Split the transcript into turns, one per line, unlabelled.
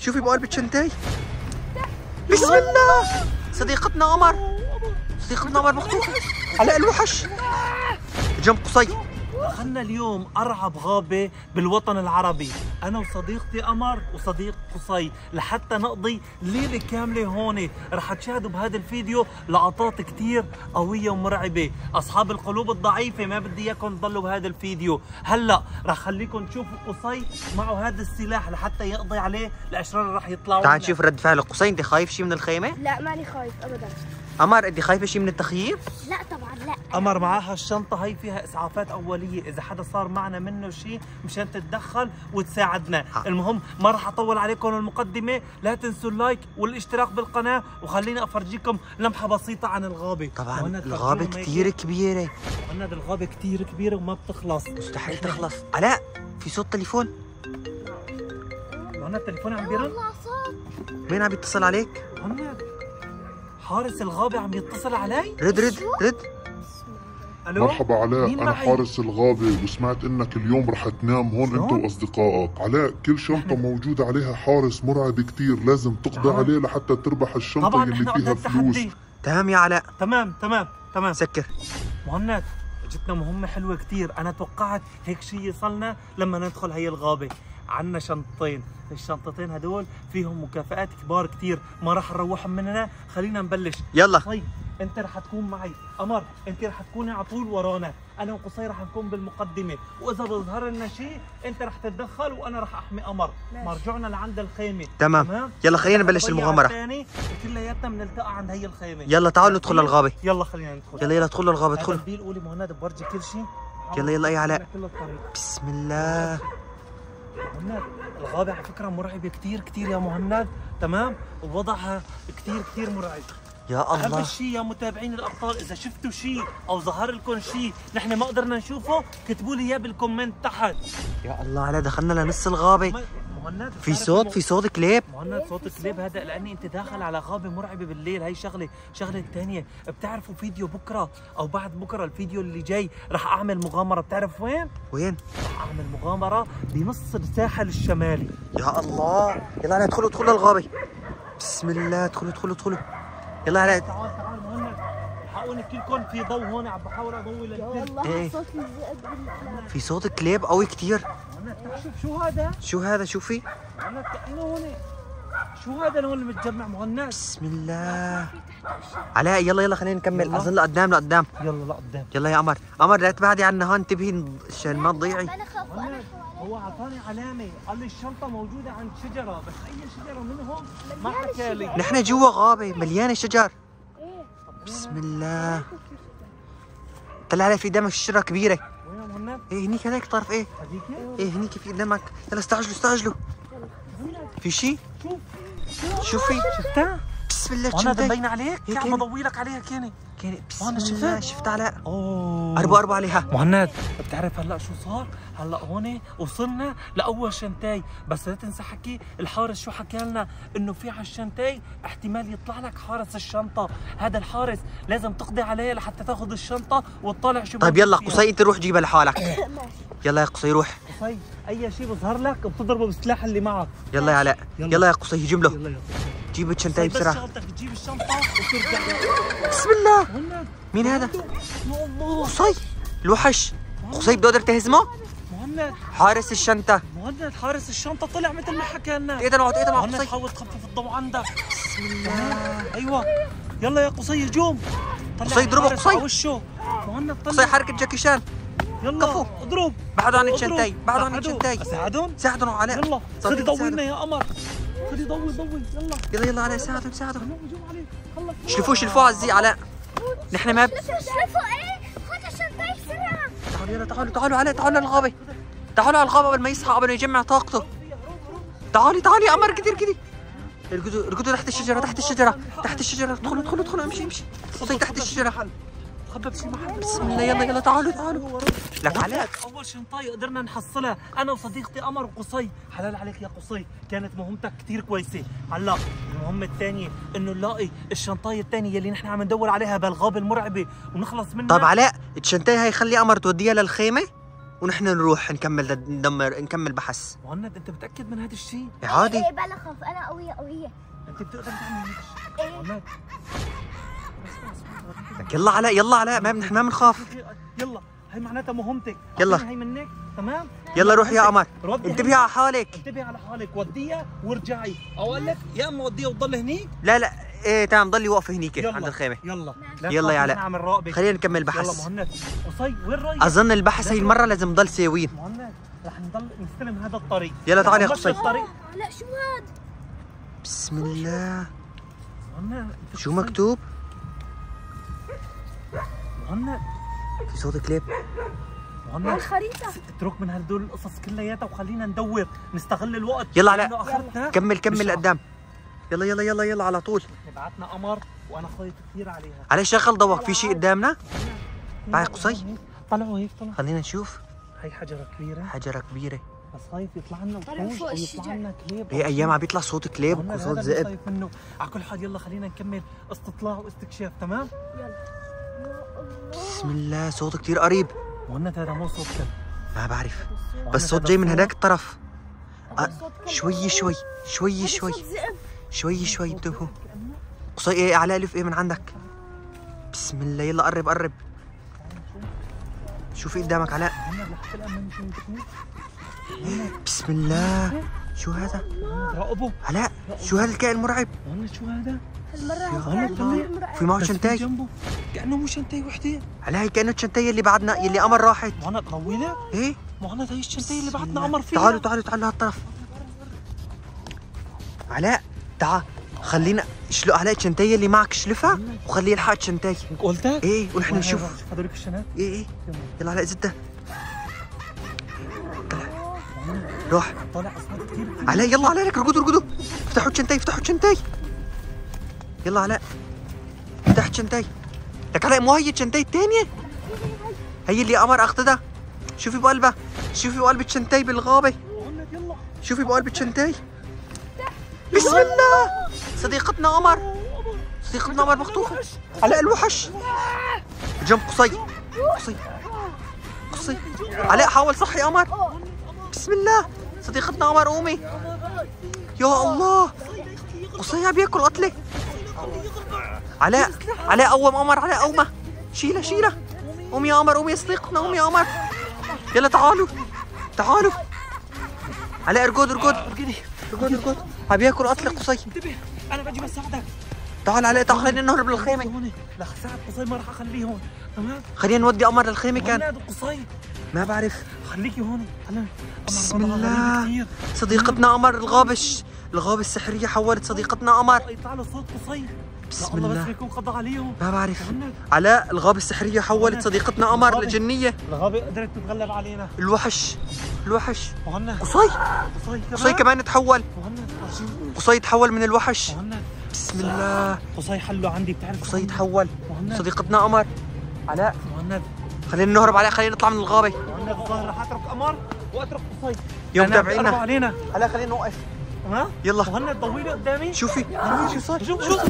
شوفي بقلب الشنتاي بسم الله. صديقتنا قمر صديقتنا قمر مخطوفة علاء الوحش. جنب قصي.
دخلنا اليوم أرعب غابة بالوطن العربي. أنا وصديقتي قمر وصديق قصي. لحتى نقضي ليلة كاملة هون. رح تشاهدوا بهذا الفيديو لقطات كتير قوية ومرعبة. أصحاب القلوب الضعيفة ما بدي إياكم تضلوا بهذا الفيديو. هلأ رح خليكم تشوفوا قصي معه هذا السلاح لحتى يقضي عليه. الأشرار اللي رح يطلعوا
تعال. نشوف رد فعل قصي. أنت خايف شي من الخيمة؟
لا ماني خايف ابدا.
قمر انت خايفة شي من التخييم؟
لا طبعا لا.
قمر معاها الشنطة هي فيها إسعافات أولية. إذا حدا صار معنا منه شيء مشان تتدخل وتساعدنا.
ها.
المهم ما راح أطول عليكم المقدمة. لا تنسوا اللايك والاشتراك بالقناة. وخليني أفرجيكم لمحة بسيطة عن الغابة.
طبعا
هيك.
كتير كبيرة.
مهند الغابة كتير كبيرة وما بتخلص.
مستحيل تخلص. علاء في صوت تليفون؟
مهند التليفون عم بيرن؟
والله صوت.
مين عم يتصل عليك؟
مهند حارس الغابة عم يتصل علي؟
رد رد رد.
ألو؟
مرحبا علاء.
معي؟
حارس الغابة وسمعت إنك اليوم رح تنام هون
شلون؟
أنت وأصدقائك. علاء كل شنطة موجودة عليها حارس مرعب كتير. لازم تقضي. عليه لحتى تربح الشنطة
طبعا
اللي فيها فلوس.
تمام يا علاء.
تمام تمام تمام.
سكر.
مهند جتنا مهمة حلوة كتير. أنا توقعت هيك شيء يصلنا لما ندخل هي الغابة. عنا شنطتين. الشنطتين هدول فيهم مكافآت كبار كتير. ما راح نروحهم مننا خلينا نبلش.
يلا.
طيب انت رح تكون معي. قمر انت رح تكوني على طول ورانا. أنا وقصي رح نكون بالمقدمة. وإذا بظهر لنا شيء انت رح تتدخل وأنا رح أحمي قمر. مرجعنا لعند الخيمة.
تمام. يلا خلينا نبلش المغامرة.
الثاني. كلياتنا بنلتقى عند هي الخيمة.
يلا تعالوا ندخل للغابة.
يلا خلينا ندخل.
يلا يلا ادخلوا الغابة
هذا
ادخلوا
البيل قولي مهند بورجي كل شيء.
يلا يلا يا علاء. بسم الله.
مهند الغابة على فكرة مرعبة كتير كتير يا مهند تمام؟ ووضعها كتير كتير مرعب.
يا
أهم
الله.
شيء يا متابعين الأبطال إذا شفتوا شيء أو ظهر لكم شيء نحن ما قدرنا نشوفه كتبوا لي إياه بالكومنت تحت.
يا الله علاء دخلنا لنص الغابة.
ما- مهند
في صوت في صوت كليب.
مهند صوت الكليب هذا لأني أنت داخل على غابة مرعبة بالليل هي شغلة شغلة الثانية بتعرفوا فيديو بكرة أو بعد بكرة الفيديو اللي جاي راح أعمل مغامرة. بتعرف وين؟
وين؟
راح اعمل مغامره بنص الساحل الشمالي.
يا الله. يلا علاء ادخلوا ادخلوا الغابة. بسم الله ادخلوا ادخلوا ادخلوا. يلا علاء
تعال تعال مهند حقوني كلكم في ضوء هون عم بحاول أضوي للكل
والله
إيه.
صوت
في صوت كليب قوي
تعال شوف شو هذا؟
شو هذا؟ شو في
مهند هون. شو هذا اللون المتجمع مهند
بسم الله. علاء يلا يلا خلينا نكمل.
يلا.
اظن لقدام لقدام.
يلا لقدام
يلا يا قمر قمر لا تبعدي عنا هون انتبهي عشان ما تضيعي.
أنا خاف
مهند هو أعطاني علامة. قال لي الشنطة موجودة عند شجرة. بس اي شجره منهم ما حكى لي.
نحن جوا غابة مليانة شجر.
إيه.
بسم الله. طلع علي في قدامك شجرة كبيرة.
وين مهند؟
إيه هنيك هذاك طرف. إيه.
هذيك؟
إيه هنيك في قدامك يلا استعجلوا استعجلوا. في شيء
شوف
شو في
شفتها
بسم الله
وأنا
شفتها
مبين عليك؟
هيك
عم. أضوي لك عليها كيني.
كان بسم
وأنا
الله
شفتها.
شفت علاء
أوه.
اربوا اربوا عليها.
مهند بتعرف هلأ شو صار؟ هلأ هون وصلنا لأول شنتاي. بس لا تنسى حكي الحارس شو حكى لنا؟ إنه في على الشنتاي احتمال يطلع لك حارس الشنطة. هذا الحارس لازم تقضي عليه لحتى تاخذ الشنطة وتطلع شو
طيب يلا. قصي انت روح جيبها لحالك. يلا يا قصي روح.
قصي أي شيء بظهر لك بتضربه بالسلاح اللي معك.
يلا يا علاء.
يلا.
يلا يا قصي هجم له.
يلا يلا
جيب
بس
بسرعة.
شغلتك تجيب الشنطة وترجع
بسم الله. مين هذا؟
يا الله
قصي. الوحش. قصي بده يقدر تهزمه؟
مهند.
حارس الشنطة.
مهند حارس الشنطة. طلع مثل ما حكى لنا.
تقدر معه تقدر
مهند
قصي.
حاول تخفف الضوء عندك.
بسم الله.
أيوه. يلا يا قصي هجوم.
قصي اضربه قصي.
وشه. مهند طلع.
قصي حركة جاكي شان.
يلا
كفو.
اضرب.
بعدوا عن. الشنتاي بعدوا عن
ساعدوا.
الشنتاي
اساعدهم
ساعدوا علاء
يلا خذي ضوي
ساعدوا.
لنا يا قمر. خذي ضوي ضوي يلا.
يلا يلا علاء
عليه. خلص.
شلفوه شلفوه عزي علاء. نحن ما ب...
شوفوا إيه؟ خذ الشنطه بسرعة
تعالوا يلا تعالوا تعالوا علاء تعالوا للغابة تعالوا على الغابة قبل ما يصحى قبل ما يجمع طاقته. تعالي تعالي يا قمر كتير كتير. ارقدوا ارقدوا تحت الشجرة تحت الشجرة تحت الشجرة. ادخلوا ادخلوا ادخلوا امشي امشي. تحت الشجرة.
تخبى بشي محل
بسم الله يلا يلا تعالوا تعالوا. لك علاء
أول شنطايه قدرنا نحصلها أنا وصديقتي قمر وقصي. حلال عليك يا قصي. كانت مهمتك كثير كويسة. هلا المهمه الثانية إنه نلاقي الشنطاية الثانية اللي نحن عم ندور عليها بالغابه المرعبة ونخلص منها.
طب علاء الشنتاي هاي خلي قمر توديها للخيمة ونحن نروح نكمل ندمر نكمل بحث.
مهند أنت متأكد من هذا الشيء
عادي.
إيه بلا خوف. أنا قوية قوية.
أنت بتقدر تعمل الشيء
إيه.
مهند.
لك يلا علاء يلا علاء ما نحن ما بنخاف.
يلا هي معناتها مهمتك.
يلا.
هي منك تمام؟
يلا روح يا قمر انتبهي
هي.
على حالك.
انتبهي على حالك وديها وارجعي. أو أقول لك يا أما وديها وتضل هنيك.
لا لا إيه تمام ضلي واقفه هنيك
يلا
عند الخيمة.
يلا.
يلا يا علاء.
عم نراقبك
خلينا نكمل
يلا
بحث
مهند. قصي وين رايح
أظن البحث هي المرة لازم نضل ساويين.
مهند رح نضل نستلم هذا الطريق.
يلا تعال يا قصي.
الطريق.
لا شو هاد؟
بسم الله.
مهند
شو مكتوب؟
مهند؟
في صوت كليب.
مهند؟
الخريطه
اترك من هدول القصص كلياتها وخلينا ندور نستغل الوقت.
يلا علاء.
آخرتها
كمل كمل لقدام. يلا يلا يلا يلا على طول.
بعتنا قمر وأنا خايف كثير عليها.
علي شغل ضوك في شيء قدامنا؟ باي قصي.
طلعوا هيك طلعوا.
خلينا نشوف.
هي حجرة كبيرة.
حجرة كبيرة.
بس خايف يطلع لنا
طلعوا
وحوش
أو.
يطلع لنا كليب.
هي أيام عم بيطلع صوت كليب وصوت ذئب
خايف منه. على كل حال يلا خلينا نكمل استطلاع واستكشاف تمام؟
بسم الله صوت كتير قريب.
هذا مو صوت كلب.
ما بعرف. بس صوت جاي من هداك الطرف
صوت كلب.
شوي شوي شوي شوي. شوي شوي
صوت
انتبهوا. قصي إيه علاء ألف إيه من عندك. بسم الله يلا قرب قرب. شوفي قدامك علاء. بسم الله. شو هذا؟
راقبه
علاء شو هذا الكائن المرعب
مهند شو هذا؟
الله.
كان مرعب
في معه شنتاي
جنبه. كأنه مو شنتاي وحدة.
علاء هي كأنه الشنتاي اللي بعدنا يلي قمر راحت.
مهند طويله
إيه؟
مهند هي الشنتاي اللي بعتنا قمر فيها
تعالوا تعالوا تعالوا هالطرف. علاء تعال خلينا شلو علاء الشنتاي اللي معك شلفها وخليه يلحق الشنتاي
قلتك؟
إيه ونحن نشوف.
هذولك الشنات؟
إيه إيه. يلا علاء زدها روح.
طالع اصوات كثير
علاء يلا علاء ارقدوا ارقدوا افتحوا الشنتاي افتحوا الشنتاي يلا علاء افتح الشنتاي لك علاء مو هي الشنتاي الثانية هي اللي قمر اخذتها شوفي بقلبها شوفي بقلب الشنتاي بالغابة. شوفي بقلب الشنتاي بسم الله. صديقتنا قمر. صديقتنا قمر مخطوفة. علاء الوحش. جنب قصي. قصي. قصي. علاء حاول صحي قمر. بسم الله. صديقتنا قمر قومي. يا الله. قصي بياكل قتلة. علاء علاء قوم قمر علاء قومه شيلها شيلها قومي يا قمر قومي يا صديقتنا قومي يا قمر يلا تعالوا تعالوا. علاء ارقد ارقد ارقد ارقد عم بياكل قتلة قصي.
انتبه أنا بجي بساعدك
تعال علاء تعال خلينا نهرب للخيمة.
هون. لا ساعد قصي ما راح أخليه هون. تمام؟
خلينا نودي قمر للخيمة كان.
قصي.
ما بعرف.
خليكي هون.
بسم الله. صديقتنا قمر الغابش. الغابة السحرية حولت صديقتنا قمر
يطلع له صوت قصي
بسم
الله. بس يكون قضى عليهم.
ما بعرف. علاء الغابة السحرية حولت صديقتنا قمر. لجنية
الغابة قدرت تتغلب علينا.
الوحش. الوحش.
مهند
قصي.
قصي
قصي كمان تحول.
مهند
قصي تحول من الوحش.
مهند
بسم الله.
قصي حله عندي بتعرف؟
قصي تحول.
مهند
صديقتنا قمر علاء
مهند
خلينا نهرب عليه خلينا نطلع من الغابة.
مهند الظاهر رح أترك قمر وأترك قصي.
يوم تابعينا.
علينا.
علاء خلينا نوقف.
تمام
يلا.
ضوي لي قدامي.
شوفي. شو صار
شوف شوف